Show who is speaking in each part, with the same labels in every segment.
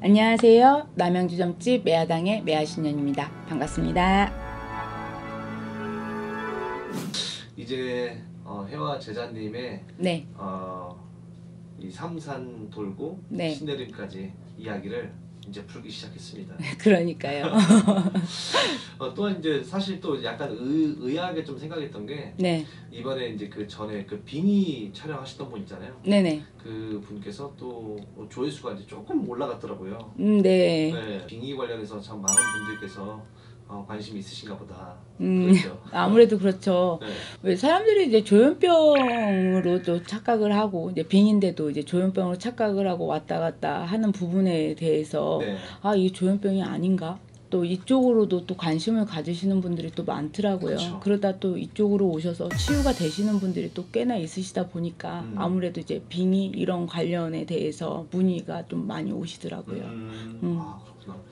Speaker 1: 안녕하세요. 남양주 점집 매화당의 매화신년입니다. 반갑습니다.
Speaker 2: 이제 어, 혜화 제자님의
Speaker 1: 네,
Speaker 2: 어, 이 삼산 돌고
Speaker 1: 네.
Speaker 2: 신내림까지 이야기를 이제 풀기 시작했습니다.
Speaker 1: 그러니까요.
Speaker 2: 어, 또한 이제 사실 또 약간 의, 의아하게 좀 생각했던 게
Speaker 1: 네,
Speaker 2: 이번에 이제 그 전에 그 빙의 촬영하셨던 분 있잖아요.
Speaker 1: 네네.
Speaker 2: 그 분께서 또 조회수가 이제 조금 올라갔더라고요.
Speaker 1: 음, 네.
Speaker 2: 네, 빙의 관련해서 참 많은 분들께서 어, 관심이 있으신가 보다.
Speaker 1: 음,
Speaker 2: 그렇죠.
Speaker 1: 아무래도 그렇죠.
Speaker 2: 네.
Speaker 1: 왜 사람들이 이제 조현병으로 또 착각을 하고 이제 빙인데도 이제 조현병으로 착각을 하고 왔다 갔다 하는 부분에 대해서
Speaker 2: 네.
Speaker 1: 아, 이게 조현병이 아닌가? 또 이쪽으로도 또 관심을 가지시는 분들이 또 많더라고요.
Speaker 2: 그쵸.
Speaker 1: 그러다 또 이쪽으로 오셔서 치유가 되시는 분들이 또 꽤나 있으시다 보니까
Speaker 2: 음.
Speaker 1: 아무래도 이제 빙의 이런 관련에 대해서 문의가 좀 많이 오시더라고요.
Speaker 2: 음,
Speaker 1: 음.
Speaker 2: 아 그렇구나.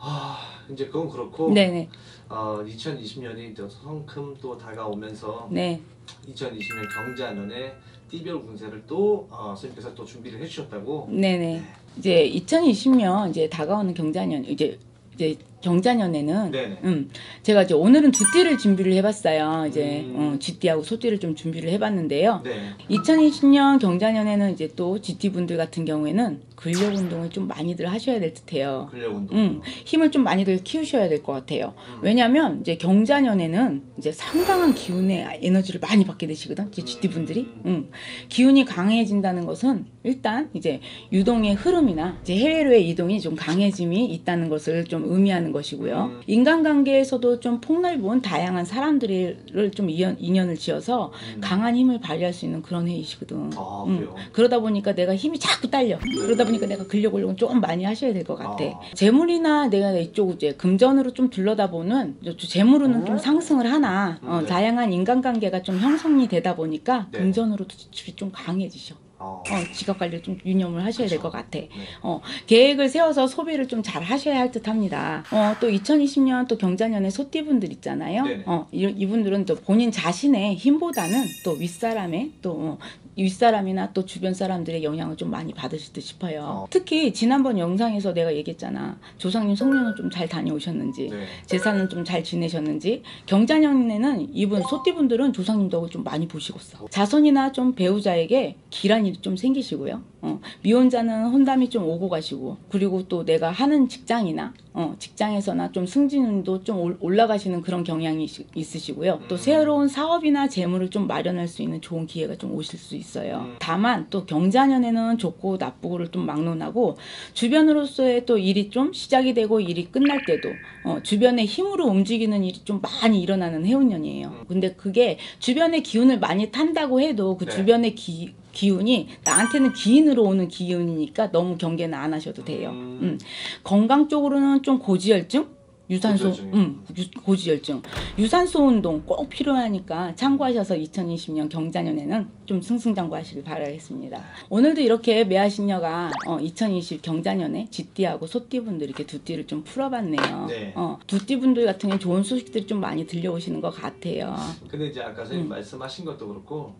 Speaker 2: 아 이제 그건 그렇고
Speaker 1: 네네.
Speaker 2: 어, 2020년이 또 성큼 또 다가오면서
Speaker 1: 네.
Speaker 2: 2020년 경자년에 띠별 운세를 또 어, 선생님께서 또 준비를 해주셨다고.
Speaker 1: 네네. 이제 2020년 이제 다가오는 경자년 이제 이제 경자년에는. 음, 제가 이제 오늘은 두 띠를 준비를 해봤어요. 이제
Speaker 2: 음.
Speaker 1: 어, 쥐띠하고 소띠를 좀 준비를 해봤는데요.
Speaker 2: 네.
Speaker 1: 2020년 경자년에는 이제 또 쥐띠 분들 같은 경우에는 근력 운동을 좀 많이들 하셔야 될 듯해요.
Speaker 2: 근력 운동.
Speaker 1: 음, 힘을 좀 많이들 키우셔야 될 것 같아요.
Speaker 2: 음.
Speaker 1: 왜냐하면 이제 경자년에는 이제 상당한 기운의 에너지를 많이 받게 되시거든. 이제 쥐띠 분들이. 음. 기운이 강해진다는 것은 일단 이제 유동의 흐름이나 이제 해외로의 이동이 좀 강해짐이 있다는 것을 좀 의미하는 것이고요.
Speaker 2: 음.
Speaker 1: 인간관계에서도 좀 폭넓은 다양한 사람들을 좀 인연, 인연을 지어서
Speaker 2: 음.
Speaker 1: 강한 힘을 발휘할 수 있는 그런 해이시거든.
Speaker 2: 아
Speaker 1: 음. 그러다 보니까 내가 힘이 자꾸 딸려. 그러다 보니까 내가 근력 운동을 조금 많이 하셔야 될 것 같아.
Speaker 2: 아.
Speaker 1: 재물이나 내가 이쪽 이제 금전으로 좀 둘러다보는 저 재물로는 좀 상승을 하나 어,
Speaker 2: 네.
Speaker 1: 다양한 인간관계가 좀 형성이 되다 보니까
Speaker 2: 네.
Speaker 1: 금전으로도 집이 좀 강해지셔.
Speaker 2: 아.
Speaker 1: 어, 지갑 관리를 좀 유념을 하셔야 될 것 같아.
Speaker 2: 네.
Speaker 1: 어, 계획을 세워서 소비를 좀 잘 하셔야 할 듯 합니다. 어, 또 2020년 또 경자년에 소띠분들 있잖아요.
Speaker 2: 네네.
Speaker 1: 어, 이, 이분들은 또 본인 자신의 힘보다는 또 윗사람의 또 어, 윗사람이나 또 주변 사람들의 영향을 좀 많이 받으실 듯 싶어요.
Speaker 2: 어.
Speaker 1: 특히 지난번 영상에서 내가 얘기했잖아. 조상님 성년은 좀 잘 다녀오셨는지.
Speaker 2: 네.
Speaker 1: 제사는 좀 잘 지내셨는지 경자년에는 이분 소띠분들은 조상님 덕을 좀 많이 보시겠어 자손이나 좀 배우자에게 기란이 좀 생기시고요 어, 미혼자는 혼담이 좀 오고 가시고 그리고 또 내가 하는 직장이나 어, 직장에서나 좀 승진도 좀 올- 올라가시는 그런 경향이 있- 있으시고요 또
Speaker 2: 음.
Speaker 1: 새로운 사업이나 재물을 좀 마련할 수 있는 좋은 기회가 좀 오실 수 있어요
Speaker 2: 음.
Speaker 1: 다만 또 경자년에는 좋고 나쁘고를 좀 막론하고 주변으로서의 또 일이 좀 시작이 되고 일이 끝날 때도 어, 주변의 힘으로 움직이는 일이 좀 많이 일어나는 해운년이에요.
Speaker 2: 음.
Speaker 1: 근데 그게 주변의 기운을 많이 탄다고 해도 그
Speaker 2: 네.
Speaker 1: 주변의 기, 기운이 나한테는 기인으로 오는 기운이니까 너무 경계는 안 하셔도 돼요.
Speaker 2: 음.
Speaker 1: 음. 건강 쪽으로는 좀 고지혈증? 유산소,
Speaker 2: 고지혈증이요?
Speaker 1: 음, 유- 고지혈증, 유산소 운동 꼭 필요하니까 참고하셔서 2020년 경자년에는 좀 승승장구하시길 바라겠습니다. 오늘도 이렇게 매화신녀가 어, 2020 경자년에 쥐띠하고 소띠분들 이렇게 두 띠를 좀 풀어봤네요.
Speaker 2: 네.
Speaker 1: 어, 두 띠분들 같은 경우 좋은 소식들이 좀 많이 들려오시는 것 같아요.
Speaker 2: 근데 이제 아까 선생님
Speaker 1: 음.
Speaker 2: 말씀하신 것도 그렇고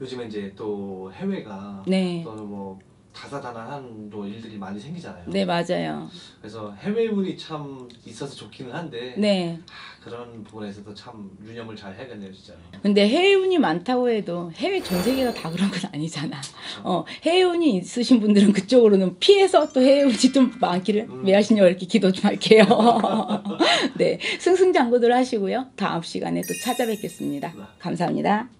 Speaker 2: 요즘에 이제 또 해외가
Speaker 1: 네,
Speaker 2: 또는 뭐 다사다난한 또 일들이 많이 생기잖아요.
Speaker 1: 네 맞아요.
Speaker 2: 그래서 해외운이 참 있어서 좋기는 한데
Speaker 1: 네.
Speaker 2: 아, 그런 부분에서도 참 유념을 잘 해야겠네요, 진짜.
Speaker 1: 근데 해외운이 많다고 해도 해외 전 세계가 다 그런 건 아니잖아. 어, 해외운이 있으신 분들은 그쪽으로는 피해서 또 해외운이 좀 많기를
Speaker 2: 음.
Speaker 1: 매하시녀 이렇게 기도 좀 할게요. 네, 승승장구들 하시고요. 다음 시간에 또 찾아뵙겠습니다. 감사합니다.